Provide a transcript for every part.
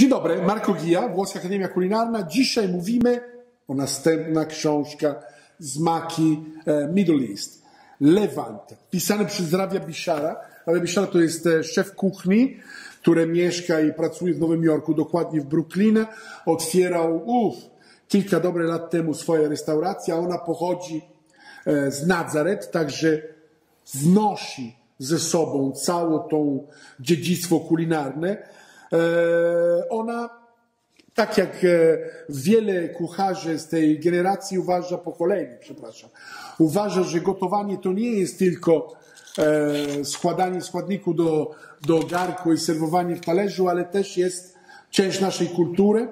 Dzień dobry, Marko Gija, Włoska Akademia Kulinarna. Dzisiaj mówimy o następna książka z maki e, Middle East. Levant, pisany przez Rabia Bishara. Rabia Bishara to jest e, szef kuchni, który mieszka i pracuje w Nowym Jorku, dokładnie w Brooklyn. Otwierał, kilka dobrych lat temu swoje restauracje, a ona pochodzi e, z Nazaret, także wnosi ze sobą całe to dziedzictwo kulinarne. E, ona, tak jak e, wiele kucharzy z tej generacji uważa, pokolenie, przepraszam, uważa, że gotowanie to nie jest tylko e, składanie składników do, do garku i serwowanie w talerzu, ale też jest część naszej kultury,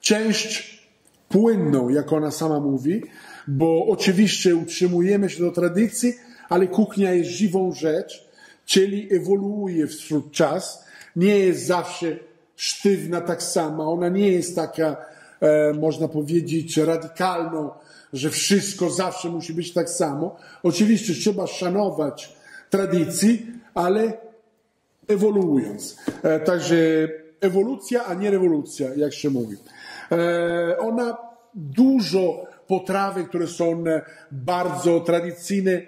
część płynną, jak ona sama mówi, bo oczywiście utrzymujemy się do tradycji, ale kuchnia jest żywą rzecz, czyli ewoluuje wśród czas nie jest zawsze sztywna tak sama. Ona nie jest taka, e, można powiedzieć, radykalną, że wszystko zawsze musi być tak samo. Oczywiście trzeba szanować tradycji, ale ewoluując. E, także ewolucja, a nie rewolucja, jak się mówi. E, ona dużo potrawy, które są bardzo tradycyjne,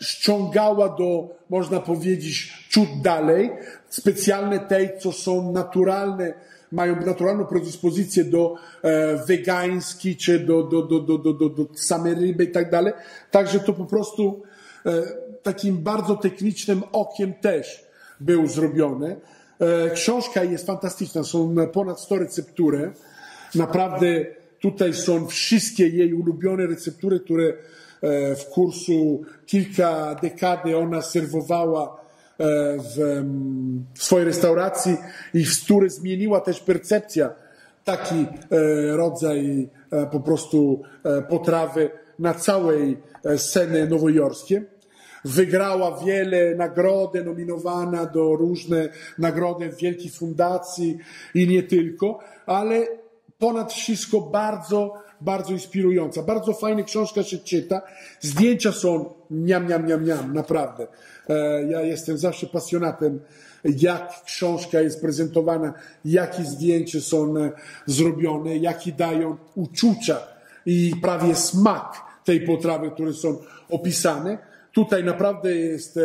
ściągała do, można powiedzieć, ciut dalej. Specjalne te, co są naturalne, mają naturalną predyspozycję do e, wegański, czy do, do, do, do, do, do, do same ryby i tak dalej. Także to po prostu e, takim bardzo technicznym okiem też był zrobione. E, książka jest fantastyczna, są ponad 100 receptury. Naprawdę tutaj są wszystkie jej ulubione receptury, które E, w kursu kilka dekady ona serwowała e, w, w swojej restauracji i w której zmieniła też percepcja taki e, rodzaj po prostu potrawy na całej scenie nowojorskiej. Wygrała wiele nagrody, nominowana do różne nagrody w wielkiej fundacji i nie tylko, ale ponad wszystko bardzo bardzo inspirująca. Bardzo fajna książka się czyta. Zdjęcia są niam, niam, niam, niam, naprawdę. E, ja jestem zawsze pasjonatem, jak książka jest prezentowana, jakie zdjęcia są e, zrobione, jakie dają uczucia i prawie smak tej potrawy, które są opisane. Tutaj naprawdę jest e,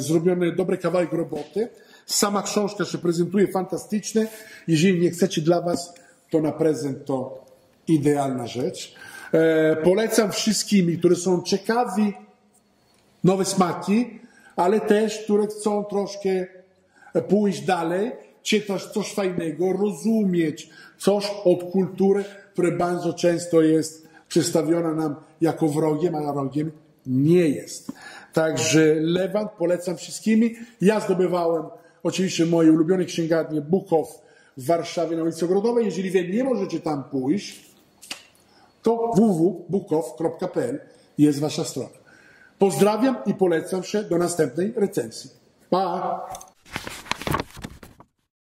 zrobiony dobry kawałek roboty. Sama książka się prezentuje fantastycznie. Jeżeli nie chcecie dla Was, to na prezent to idealna rzecz. E, polecam wszystkimi, którzy są ciekawi nowe smaki, ale też, które chcą troszkę pójść dalej, czytać coś fajnego, rozumieć coś od kultury, która bardzo często jest przedstawiona nam jako wrogiem, a wrogiem nie jest. Także Lewant polecam wszystkimi. Ja zdobywałem oczywiście moje ulubione księgarnie Bukow w Warszawie na ulicy Ogrodowej. Jeżeli wy nie możecie tam pójść, to www.bukow.pl jest wasza strona. Pozdrawiam i polecam się do następnej recenzji. Pa!